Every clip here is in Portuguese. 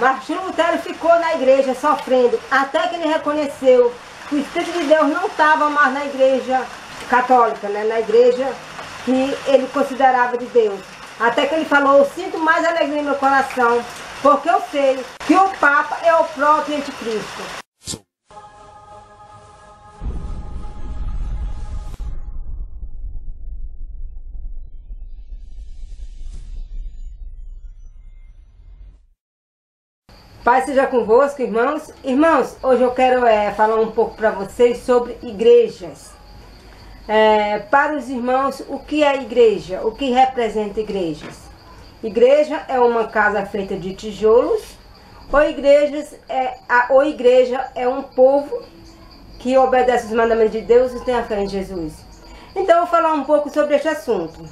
Martim Lutero ficou na igreja sofrendo, até que ele reconheceu que o Espírito de Deus não estava mais na igreja católica, né? na igreja que ele considerava de Deus. Até que ele falou, eu sinto mais alegria no meu coração, porque eu sei que o Papa é o próprio anticristo. Pai seja convosco, irmãos. Irmãos, hoje eu quero é, falar um pouco para vocês sobre igrejas. É, para os irmãos, o que é igreja? O que representa igrejas? Igreja é uma casa feita de tijolos, ou, igrejas é, a, ou igreja é um povo que obedece os mandamentos de Deus e tem a fé em Jesus. Então eu vou falar um pouco sobre este assunto.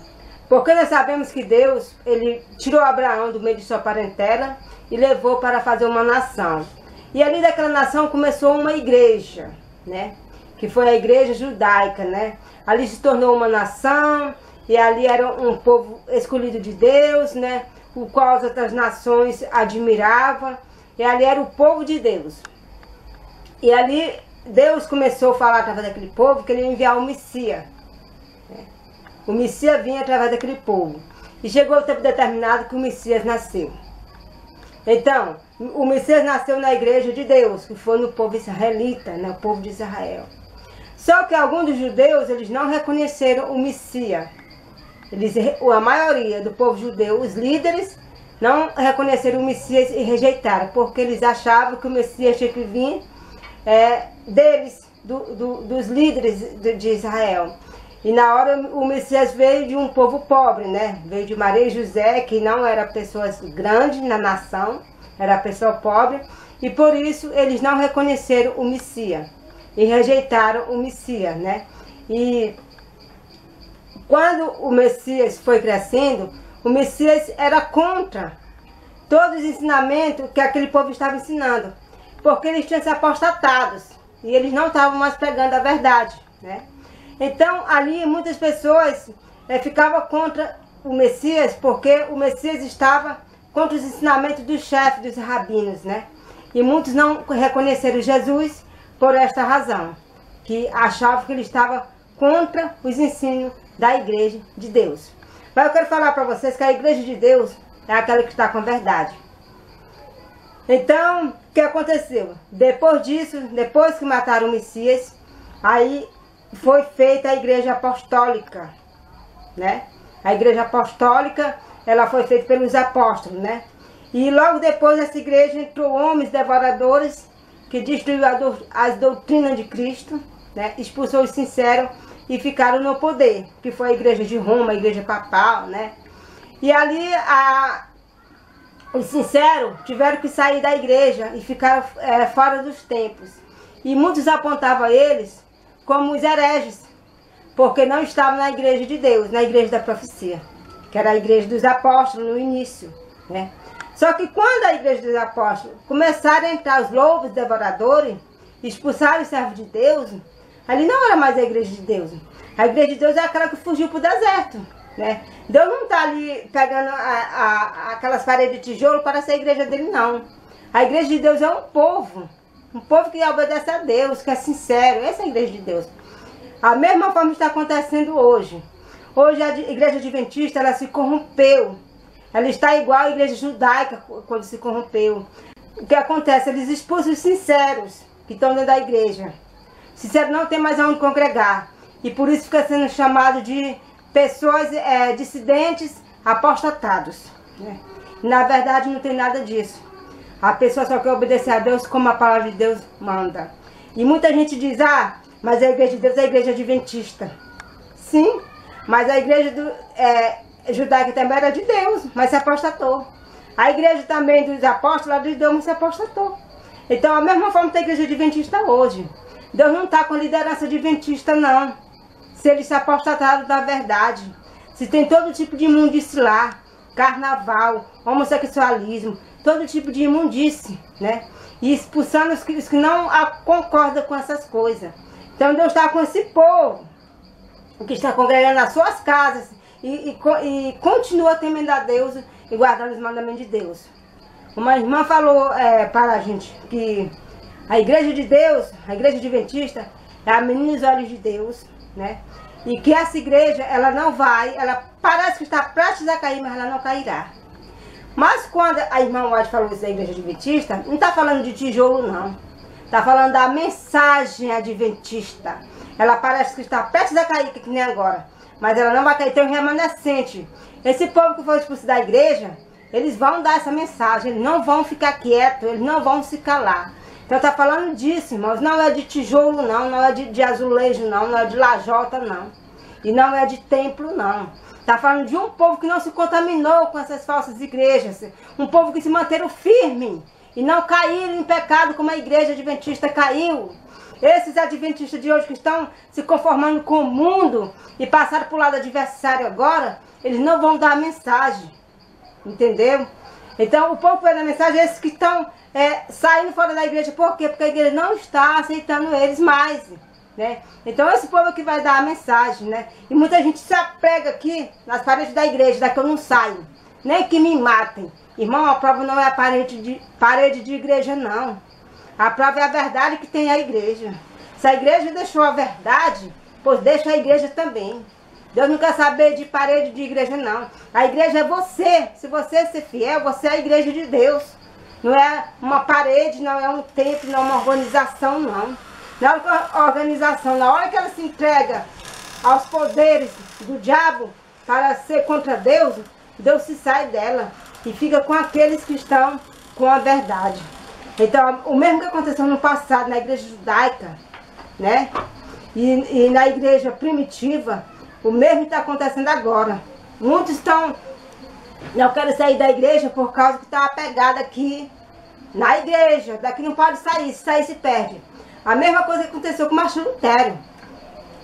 Porque nós sabemos que Deus, ele tirou Abraão do meio de sua parentela e levou para fazer uma nação. E ali daquela nação começou uma igreja, né? Que foi a igreja judaica, né? Ali se tornou uma nação e ali era um povo escolhido de Deus, né? O qual as outras nações admiravam. E ali era o povo de Deus. E ali Deus começou a falar através daquele povo que ele ia enviar o Messias. Né? O Messias vinha através daquele povo. E chegou o tempo determinado que o Messias nasceu. Então, o Messias nasceu na igreja de Deus, que foi no povo israelita, né, o povo de Israel. Só que alguns dos judeus, eles não reconheceram o Messias. Eles, a maioria do povo judeu, os líderes, não reconheceram o Messias e rejeitaram, porque eles achavam que o Messias tinha que vir é, deles, do, do, dos líderes de, de Israel. E na hora o Messias veio de um povo pobre, né? Veio de Maria e José, que não era pessoas grandes na nação, era pessoa pobre, e por isso eles não reconheceram o Messias e rejeitaram o Messias, né? E quando o Messias foi crescendo, o Messias era contra todos os ensinamentos que aquele povo estava ensinando, porque eles tinham se apostatados e eles não estavam mais pregando a verdade, né? Então, ali muitas pessoas é, ficavam contra o Messias, porque o Messias estava contra os ensinamentos dos chefes, dos rabinos, né? E muitos não reconheceram Jesus por esta razão, que achavam que ele estava contra os ensinos da igreja de Deus. Mas eu quero falar para vocês que a igreja de Deus é aquela que está com a verdade. Então, o que aconteceu? Depois disso, depois que mataram o Messias, aí foi feita a igreja apostólica, né? A igreja apostólica, ela foi feita pelos apóstolos, né? E logo depois dessa igreja entrou homens devoradores que destruiu as doutrinas de Cristo, né? expulsou os sinceros e ficaram no poder, que foi a igreja de Roma, a igreja papal, né? E ali a, os sinceros tiveram que sair da igreja e ficaram é, fora dos tempos. E muitos apontavam a eles como os hereges, porque não estavam na igreja de Deus, na igreja da profecia, que era a igreja dos apóstolos no início, né? Só que quando a igreja dos apóstolos começaram a entrar os lobos devoradores, expulsaram os servos de Deus, ali não era mais a igreja de Deus. A igreja de Deus é aquela que fugiu para o deserto. Né? Deus não está ali pegando a, a, aquelas paredes de tijolo para ser a igreja dele, não. A igreja de Deus é um povo um povo que obedece a Deus, que é sincero. Essa é a igreja de Deus. A mesma forma está acontecendo hoje. Hoje a igreja adventista ela se corrompeu. Ela está igual à igreja judaica quando se corrompeu. O que acontece? Eles expulsam os sinceros que estão dentro da igreja. Sincero não tem mais aonde congregar. E por isso fica sendo chamado de pessoas é, dissidentes apostatados. Né? Na verdade não tem nada disso. A pessoa só quer obedecer a Deus como a palavra de Deus manda. E muita gente diz, ah, mas a igreja de Deus é a igreja adventista. Sim, mas a igreja do, é, judaica também era de Deus, mas se apostatou. A igreja também dos apóstolos de Deus, mas se apostatou. Então, a mesma forma que a igreja adventista hoje. Deus não está com a liderança adventista, não. Se eles se apostataram da verdade. Se tem todo tipo de mundice lá, carnaval, homossexualismo, todo tipo de imundície, né? E expulsando os que, os que não concordam com essas coisas. Então Deus está com esse povo que está congregando nas suas casas e, e, e continua temendo a Deus e guardando os mandamentos de Deus. Como a irmã falou é, para a gente, que a igreja de Deus, a igreja adventista, é a menina dos olhos de Deus, né? E que essa igreja, ela não vai, ela parece que está prestes a cair, mas ela não cairá. Mas quando a irmã White falou isso da igreja adventista, não está falando de tijolo, não. Está falando da mensagem adventista. Ela parece que está prestes a cair, que nem agora. Mas ela não vai cair, tem um remanescente. Esse povo que foi expulso da igreja, eles vão dar essa mensagem, eles não vão ficar quietos, eles não vão se calar. Então está falando disso, irmãos. Não é de tijolo, não, não é de, de azulejo, não, não é de lajota, não. E não é de templo, não. Está falando de um povo que não se contaminou com essas falsas igrejas. Um povo que se manteram firme e não caíram em pecado como a igreja adventista caiu. Esses adventistas de hoje que estão se conformando com o mundo e passaram para o lado adversário agora, eles não vão dar a mensagem. Entendeu? Então, o povo dar mensagem é esses que estão é, saindo fora da igreja. Por quê? Porque a igreja não está aceitando eles mais. Né? Então esse povo que vai dar a mensagem, né? E muita gente se apega aqui nas paredes da igreja, daqui eu não saio. Nem que me matem. Irmão, a prova não é a parede de, parede de igreja, não. A prova é a verdade que tem a igreja. Se a igreja deixou a verdade, pois deixa a igreja também. Deus não quer saber de parede de igreja, não. A igreja é você. Se você ser fiel, você é a igreja de Deus. Não é uma parede, não é um templo, não é uma organização, não. Na hora que organização, na hora que ela se entrega aos poderes do diabo para ser contra Deus, Deus se sai dela e fica com aqueles que estão com a verdade. Então, o mesmo que aconteceu no passado na igreja judaica, né? E, e na igreja primitiva, o mesmo está acontecendo agora. Muitos estão, não querem sair da igreja por causa que está apegado aqui na igreja. Daqui não pode sair, se sair se perde. A mesma coisa que aconteceu com Martinho Lutero.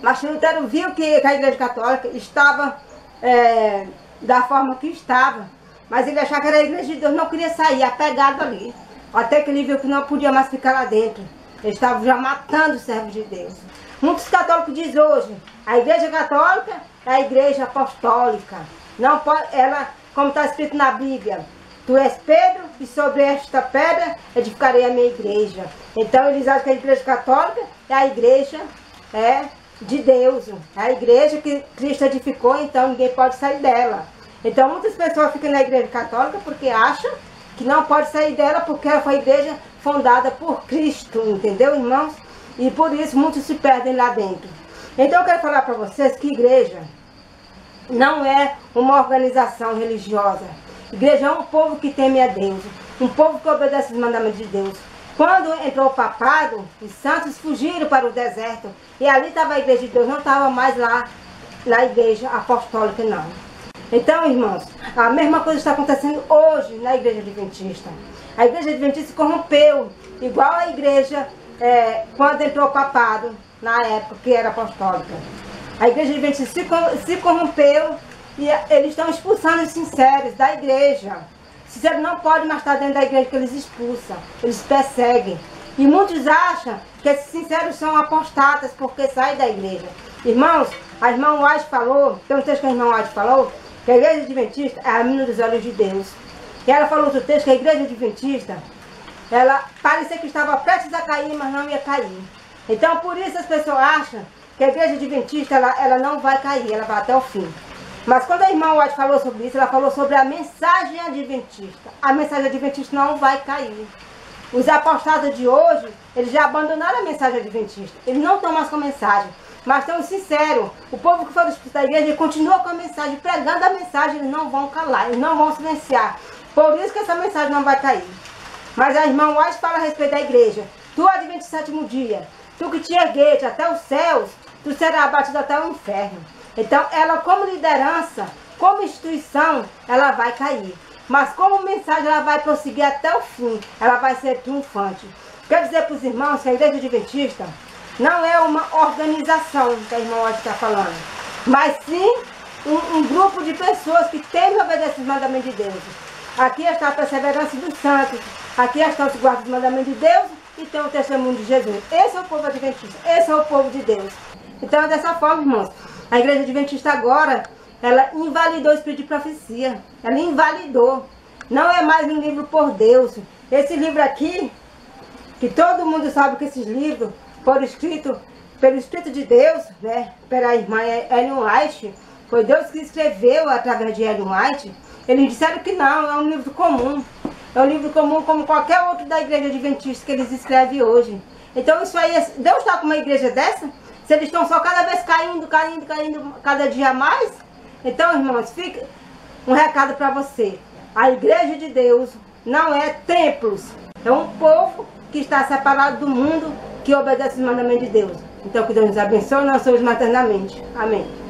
Martinho Lutero viu que a Igreja Católica estava é, da forma que estava, mas ele achava que era a Igreja de Deus, não queria sair, apegado ali. Até que ele viu que não podia mais ficar lá dentro. Ele estava já matando os servos de Deus. Muitos católicos dizem hoje, a Igreja Católica é a Igreja Apostólica. Não pode, ela, como está escrito na Bíblia, Tu és Pedro, e sobre esta pedra edificarei a minha igreja. Então eles acham que a igreja católica é a igreja é, de Deus. É a igreja que Cristo edificou, então ninguém pode sair dela. Então muitas pessoas ficam na igreja católica porque acham que não pode sair dela porque ela foi a igreja fundada por Cristo, entendeu, irmãos? E por isso muitos se perdem lá dentro. Então eu quero falar para vocês que igreja não é uma organização religiosa. Igreja é um povo que teme a Deus, um povo que obedece os mandamentos de Deus. Quando entrou o papado, os santos fugiram para o deserto. E ali estava a igreja de Deus, não estava mais lá na igreja apostólica, não. Então, irmãos, a mesma coisa está acontecendo hoje na igreja adventista. A igreja adventista se corrompeu, igual a igreja é, quando entrou o papado, na época que era apostólica. A igreja adventista se, se corrompeu e eles estão expulsando os sinceros da igreja. Sincero não pode mais estar dentro da igreja que eles expulsam, eles perseguem. E muitos acham que esses sinceros são apostatas porque saem da igreja. Irmãos, a irmã White falou, tem um texto que a irmã White falou, que a igreja adventista é a menina dos olhos de Deus. E ela falou outro texto que a igreja adventista, ela parecia que estava prestes a cair, mas não ia cair. Então por isso as pessoas acham que a igreja adventista ela, ela não vai cair, ela vai até o fim. Mas quando a irmã White falou sobre isso, ela falou sobre a mensagem adventista. A mensagem adventista não vai cair. Os apostados de hoje, eles já abandonaram a mensagem adventista. Eles não estão mais com a mensagem. Mas estão sinceros, o povo que foi da igreja, continua com a mensagem, pregando a mensagem, eles não vão calar, eles não vão silenciar. Por isso que essa mensagem não vai cair. Mas a irmã White fala a respeito da igreja. Tu advente sétimo dia, tu que te erguete até os céus, tu serás abatido até o inferno. Então, ela como liderança, como instituição, ela vai cair. Mas como mensagem, ela vai prosseguir até o fim. Ela vai ser triunfante. Quero dizer para os irmãos que a Igreja Adventista não é uma organização que a irmã hoje está falando, mas sim um, um, grupo de pessoas que temem obedecer os mandamentos de Deus. Aqui está a perseverança dos santos, aqui estão os guardas dos mandamentos de Deus e tem o testemunho de Jesus. Esse é o povo adventista, esse é o povo de Deus. Então é dessa forma, irmãos. A igreja adventista agora, ela invalidou o espírito de profecia. Ela invalidou. não é mais um livro por Deus. Esse livro aqui, que todo mundo sabe que esses livros foram escritos pelo Espírito de Deus, né, pela irmã Ellen White, foi Deus que escreveu através de Ellen White. Eles disseram que não, é um livro comum. É um livro comum como qualquer outro da igreja adventista que eles escrevem hoje. Então isso aí, Deus está com uma igreja dessa? Se eles estão só cada vez caindo, caindo, caindo, cada dia mais? Então, irmãos, fica um recado para você. A igreja de Deus não é templos. É um povo que está separado do mundo, que obedece os mandamentos de Deus. Então, que Deus nos abençoe e nós somos maternamente. Amém.